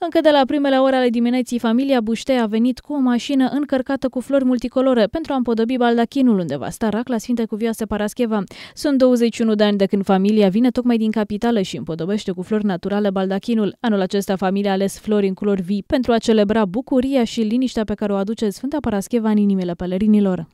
Încă de la primele ore ale dimineții, familia Buște a venit cu o mașină încărcată cu flori multicolore pentru a împodobi baldachinul unde va sta rac la Sfinte Cuvioase Parascheva. Sunt 21 de ani de când familia vine tocmai din capitală și împodobește cu flori naturale baldachinul. Anul acesta familia a ales flori în culori vii pentru a celebra bucuria și liniștea pe care o aduce Sfânta Parascheva în inimile pelerinilor.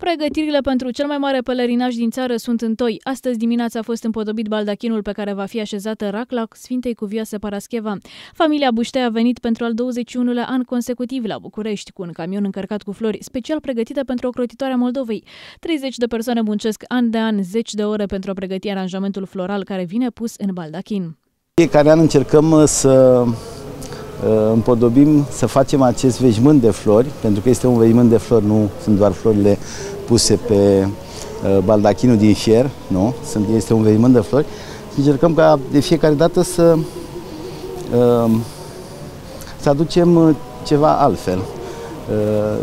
Pregătirile pentru cel mai mare pelerinaj din țară sunt întoi. Astăzi dimineața a fost împodobit baldachinul pe care va fi așezată rac la Sfintei Cuvioase Parascheva. Familia Buștea a venit pentru al 21-lea an consecutiv la București cu un camion încărcat cu flori, special pregătită pentru ocrotitoarea Moldovei. 30 de persoane muncesc an de an, 10 de ore pentru a pregăti aranjamentul floral care vine pus în baldachin. Fiecare an încercăm uh, să uh, împodobim, să facem acest veșmânt de flori, pentru că este un veșmânt de flori, nu sunt doar florile puse pe uh, baldachinul din fier, nu? Sunt, este un veniment de flori și încercăm ca de fiecare dată să, uh, să aducem uh, ceva altfel.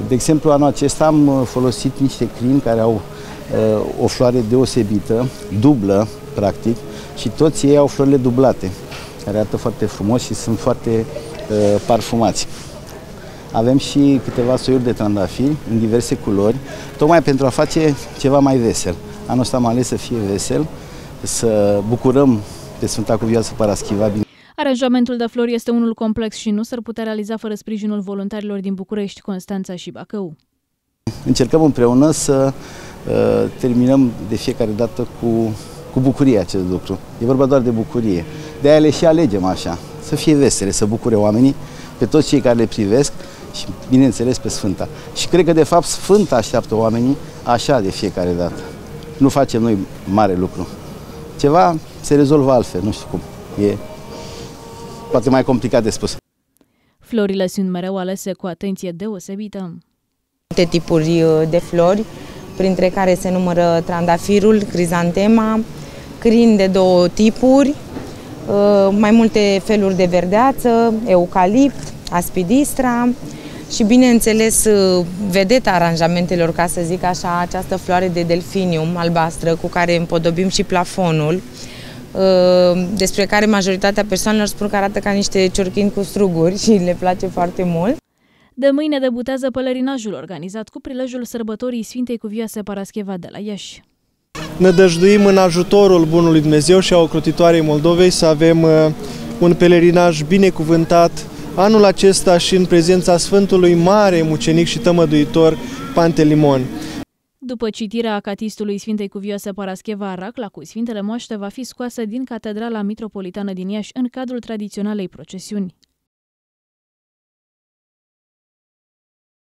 De exemplu, anul acesta am folosit niște crini care au o floare deosebită, dublă, practic, și toți ei au florile dublate, care arată foarte frumos și sunt foarte parfumați. Avem și câteva soiuri de trandafiri în diverse culori, tocmai pentru a face ceva mai vesel. Anul ăsta am ales să fie vesel, să bucurăm pe Sfânta Cuvioasă Paraschiva. Aranjamentul de flori este unul complex și nu s-ar putea realiza fără sprijinul voluntarilor din București, Constanța și Bacău. Încercăm împreună să uh, terminăm de fiecare dată cu, cu bucurie acest lucru. E vorba doar de bucurie. De aia le și alegem așa, să fie vesele, să bucure oamenii, pe toți cei care le privesc și, bineînțeles, pe Sfânta. Și cred că, de fapt, Sfânta așteaptă oamenii așa de fiecare dată. Nu facem noi mare lucru. Ceva se rezolvă altfel, nu știu cum. E poate mai complicat de spus. Florile sunt mereu alese cu atenție deosebită. Multe tipuri uh, de flori, printre care se numără trandafirul, crizantema, crin de două tipuri, uh, mai multe feluri de verdeață, eucalipt, aspidistra, și bineînțeles uh, vedeta aranjamentelor, ca să zic așa, această floare de delfinium albastră cu care împodobim și plafonul, uh, despre care majoritatea persoanelor spun că arată ca niște ciorchini cu struguri și le place foarte mult. De mâine debutează pălărinajul organizat cu prilejul sărbătorii Sfintei Cuvioase Parascheva de la Iași. Ne dăjduim în ajutorul Bunului Dumnezeu și a ocrotitoarei Moldovei să avem uh, un pelerinaj binecuvântat anul acesta și în prezența Sfântului Mare Mucenic și Tămăduitor Pantelimon. După citirea acatistului Sfintei Cuvioase Parascheva Aracla cu Sfintele Moaște va fi scoasă din Catedrala Mitropolitană din Iași în cadrul tradiționalei procesiuni.